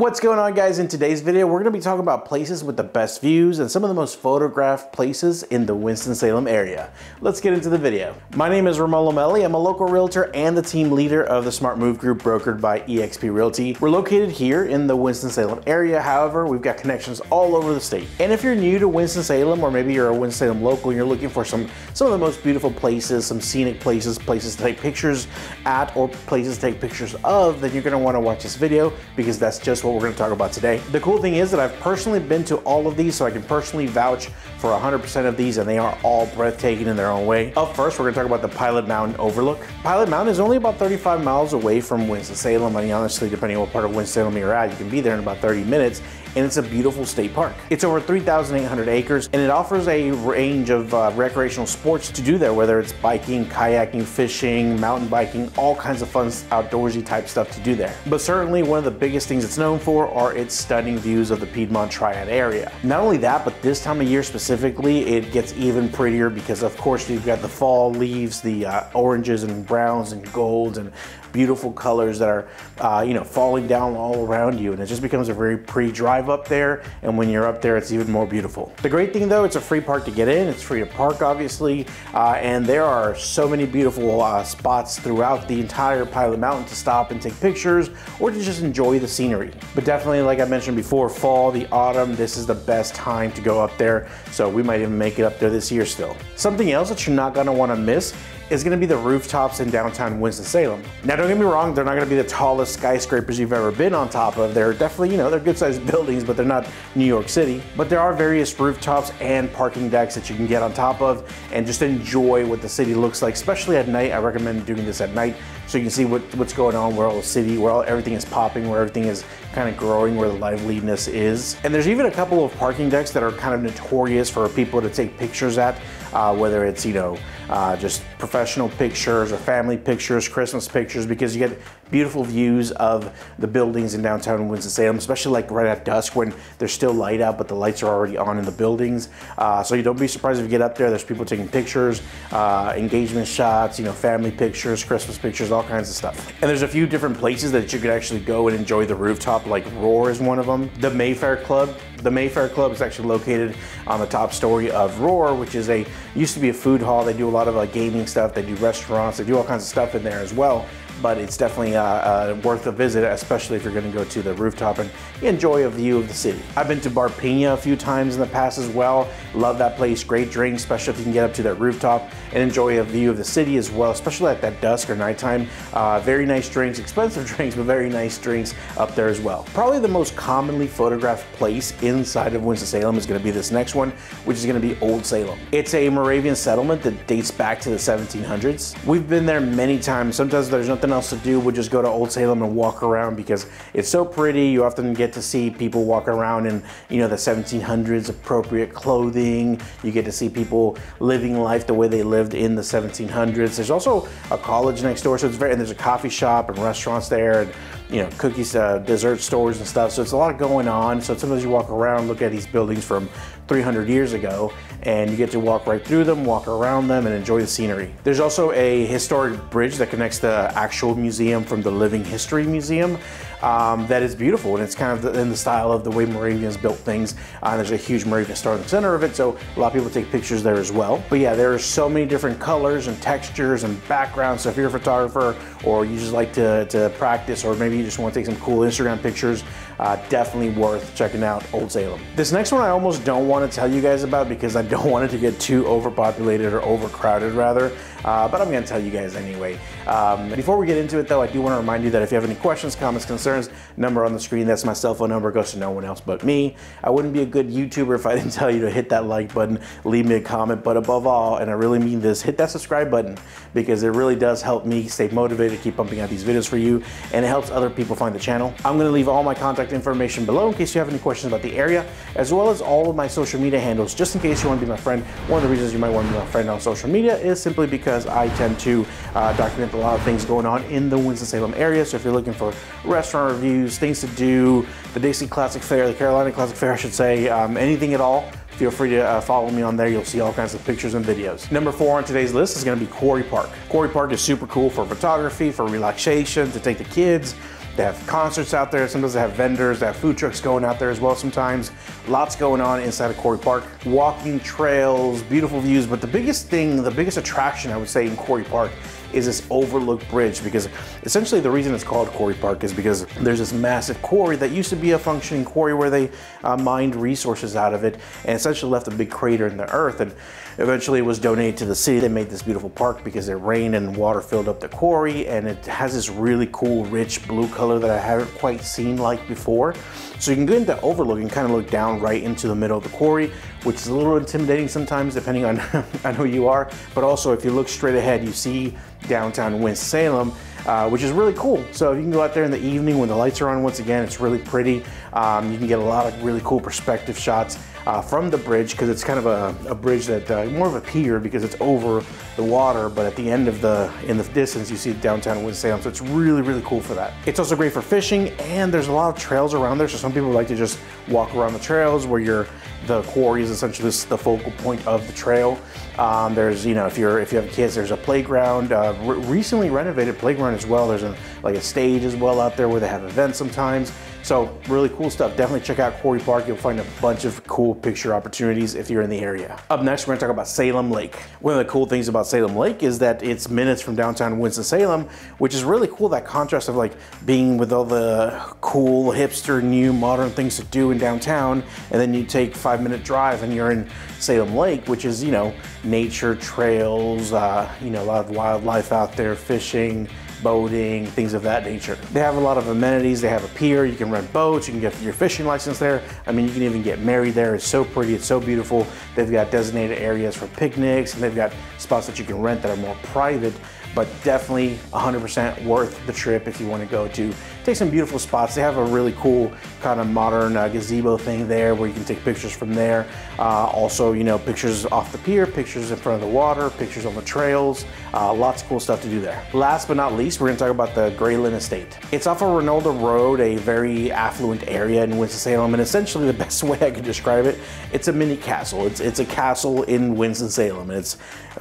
What's going on guys? In today's video, we're gonna be talking about places with the best views and some of the most photographed places in the Winston-Salem area. Let's get into the video. My name is Ramon Lomeli. I'm a local realtor and the team leader of the Smart Move Group brokered by eXp Realty. We're located here in the Winston-Salem area. However, we've got connections all over the state. And if you're new to Winston-Salem or maybe you're a Winston-Salem local and you're looking for some, some of the most beautiful places, some scenic places, places to take pictures at or places to take pictures of, then you're gonna wanna watch this video because that's just what what we're gonna talk about today. The cool thing is that I've personally been to all of these, so I can personally vouch for 100% of these, and they are all breathtaking in their own way. Up first, we're gonna talk about the Pilot Mountain Overlook. Pilot Mountain is only about 35 miles away from Winston-Salem. I mean, honestly, depending on what part of Winston-Salem you're at, you can be there in about 30 minutes, and it's a beautiful state park. It's over 3,800 acres and it offers a range of uh, recreational sports to do there, whether it's biking, kayaking, fishing, mountain biking, all kinds of fun outdoorsy type stuff to do there. But certainly one of the biggest things it's known for are its stunning views of the Piedmont Triad area. Not only that, but this time of year specifically, it gets even prettier because of course you've got the fall leaves, the uh, oranges and browns and golds and beautiful colors that are, uh, you know, falling down all around you. And it just becomes a very pretty drive up there. And when you're up there, it's even more beautiful. The great thing though, it's a free park to get in. It's free to park, obviously. Uh, and there are so many beautiful uh, spots throughout the entire Pilot Mountain to stop and take pictures or to just enjoy the scenery. But definitely, like I mentioned before, fall, the autumn, this is the best time to go up there. So we might even make it up there this year still. Something else that you're not gonna wanna miss is gonna be the rooftops in downtown Winston-Salem. Now don't get me wrong, they're not gonna be the tallest skyscrapers you've ever been on top of. They're definitely, you know, they're good sized buildings, but they're not New York City. But there are various rooftops and parking decks that you can get on top of and just enjoy what the city looks like, especially at night. I recommend doing this at night so you can see what, what's going on, where all the city, where all, everything is popping, where everything is kind of growing, where the liveliness is. And there's even a couple of parking decks that are kind of notorious for people to take pictures at, uh, whether it's, you know, uh, just professional pictures or family pictures, Christmas pictures, because you get beautiful views of the buildings in downtown Winston-Salem, especially like right at dusk when there's still light out, but the lights are already on in the buildings. Uh, so you don't be surprised if you get up there, there's people taking pictures, uh, engagement shots, you know, family pictures, Christmas pictures, all kinds of stuff. And there's a few different places that you could actually go and enjoy the rooftop, like Roar is one of them. The Mayfair Club, the Mayfair Club is actually located on the top story of Roar, which is a, used to be a food hall. They do a lot of like gaming stuff. They do restaurants. They do all kinds of stuff in there as well but it's definitely uh, uh, worth a visit, especially if you're going to go to the rooftop and enjoy a view of the city. I've been to Bar Pina a few times in the past as well. Love that place. Great drinks, especially if you can get up to that rooftop and enjoy a view of the city as well, especially at that dusk or nighttime. Uh, very nice drinks, expensive drinks, but very nice drinks up there as well. Probably the most commonly photographed place inside of Winston-Salem is going to be this next one, which is going to be Old Salem. It's a Moravian settlement that dates back to the 1700s. We've been there many times. Sometimes there's nothing nothing else to do, we'll just go to Old Salem and walk around because it's so pretty. You often get to see people walk around in, you know, the 1700s appropriate clothing. You get to see people living life the way they lived in the 1700s. There's also a college next door, so it's very, and there's a coffee shop and restaurants there. And, you know, cookies, uh, dessert stores and stuff. So it's a lot going on. So sometimes you walk around, look at these buildings from 300 years ago, and you get to walk right through them, walk around them, and enjoy the scenery. There's also a historic bridge that connects the actual museum from the Living History Museum um, that is beautiful, and it's kind of in the style of the way Moravians built things. Uh, there's a huge Moravian star in the center of it, so a lot of people take pictures there as well. But yeah, there are so many different colors and textures and backgrounds. So if you're a photographer or you just like to, to practice, or maybe you just want to take some cool Instagram pictures, uh, definitely worth checking out Old Salem. This next one I almost don't want to tell you guys about because I don't want it to get too overpopulated or overcrowded rather, uh, but I'm going to tell you guys anyway. Um, before we get into it though, I do want to remind you that if you have any questions, comments, concerns, number on the screen, that's my cell phone number, goes to no one else but me. I wouldn't be a good YouTuber if I didn't tell you to hit that like button, leave me a comment, but above all, and I really mean this, hit that subscribe button because it really does help me stay motivated, keep pumping out these videos for you, and it helps other people find the channel. I'm going to leave all my contact information below in case you have any questions about the area, as well as all of my social media handles, just in case you want to be my friend. One of the reasons you might want to be my friend on social media is simply because I tend to uh, document a lot of things going on in the Winston-Salem area. So if you're looking for restaurant reviews, things to do, the Dixie Classic Fair, the Carolina Classic Fair, I should say, um, anything at all, feel free to uh, follow me on there. You'll see all kinds of pictures and videos. Number four on today's list is gonna be Quarry Park. Quarry Park is super cool for photography, for relaxation, to take the kids, They have concerts out there. Sometimes they have vendors. They have food trucks going out there as well sometimes. Lots going on inside of Quarry Park. Walking trails, beautiful views. But the biggest thing, the biggest attraction I would say in Quarry Park is this overlook bridge because essentially the reason it's called Quarry Park is because there's this massive quarry that used to be a functioning quarry where they uh, mined resources out of it and essentially left a big crater in the earth and eventually it was donated to the city. They made this beautiful park because it rained and water filled up the quarry and it has this really cool rich blue color that I haven't quite seen like before. So you can go into overlook and kind of look down right into the middle of the quarry, which is a little intimidating sometimes depending on, on who you are. But also if you look straight ahead, you see downtown Winston-Salem, uh, which is really cool. So if you can go out there in the evening when the lights are on once again, it's really pretty. Um, you can get a lot of really cool perspective shots uh, from the bridge because it's kind of a, a bridge that uh, more of a pier because it's over the water, but at the end of the in the distance you see downtown Winston-Salem. So it's really really cool for that. It's also great for fishing, and there's a lot of trails around there. So some people like to just walk around the trails where you're the quarry is essentially the focal point of the trail. Um, there's, you know, if you're if you have kids, there's a playground, uh, re recently renovated playground as well. There's a, like a stage as well out there where they have events sometimes. So really cool stuff. Definitely check out Quarry Park. You'll find a bunch of cool picture opportunities if you're in the area. Up next, we're gonna talk about Salem Lake. One of the cool things about Salem Lake is that it's minutes from downtown Winston-Salem, which is really cool. That contrast of like being with all the cool, hipster, new, modern things to do in downtown, and then you take five minute drive and you're in Salem Lake, which is, you know, nature trails, uh, you know, a lot of wildlife out there, fishing, boating, things of that nature. They have a lot of amenities. They have a pier. You can rent boats. You can get your fishing license there. I mean, you can even get married there. It's so pretty. It's so beautiful. They've got designated areas for picnics and they've got spots that you can rent that are more private but definitely 100% worth the trip if you want to go to take some beautiful spots. They have a really cool kind of modern uh, gazebo thing there where you can take pictures from there. Uh, also, you know, pictures off the pier, pictures in front of the water, pictures on the trails. Uh, lots of cool stuff to do there. Last but not least, we're to talk about the Graylyn Estate. It's off of Reynolda Road, a very affluent area in Winston-Salem, and essentially the best way I could describe it, it's a mini castle. It's, it's a castle in Winston-Salem, and it's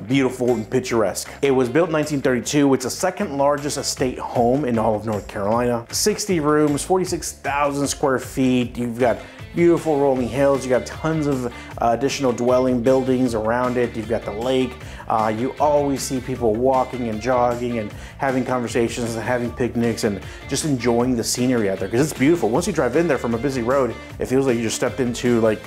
beautiful and picturesque. It was built in 1932. It's the second largest estate home in all of North Carolina. 60 rooms, 46,000 square feet. You've got beautiful rolling hills. You've got tons of uh, additional dwelling buildings around it. You've got the lake. Uh, you always see people walking and jogging and having conversations and having picnics and just enjoying the scenery out there because it's beautiful. Once you drive in there from a busy road, it feels like you just stepped into like,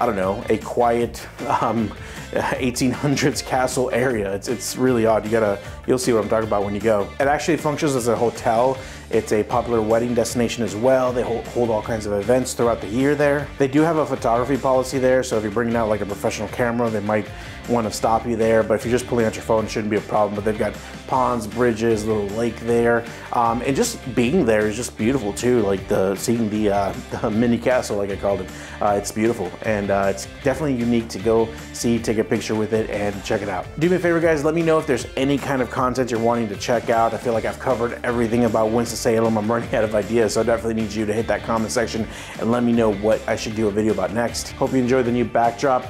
I don't know, a quiet, um, 1800s castle area. It's, it's really odd. You gotta, you'll see what I'm talking about when you go. It actually functions as a hotel. It's a popular wedding destination as well. They hold, hold all kinds of events throughout the year there. They do have a photography policy there, so if you're bringing out like a professional camera, they might want to stop you there. But if you're just pulling out your phone, it shouldn't be a problem. But they've got ponds, bridges, little lake there, um, and just being there is just beautiful too. Like the seeing the, uh, the mini castle, like I called it, uh, it's beautiful and uh, it's definitely unique to go see, take a picture with it, and check it out. Do me a favor, guys. Let me know if there's any kind of content you're wanting to check out. I feel like I've covered everything about Winston Salem. I'm running out of ideas, so I definitely need you to hit that comment section and let me know what I should do a video about next. Hope you enjoyed the new backdrop.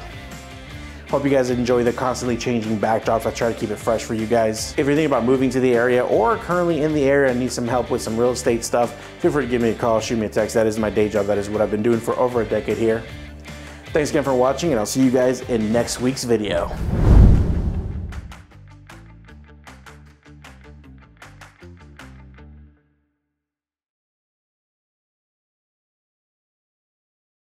Hope you guys enjoy the constantly changing backdrops. I try to keep it fresh for you guys. If you're thinking about moving to the area or currently in the area and need some help with some real estate stuff, feel free to give me a call, shoot me a text. That is my day job. That is what I've been doing for over a decade here. Thanks again for watching and I'll see you guys in next week's video.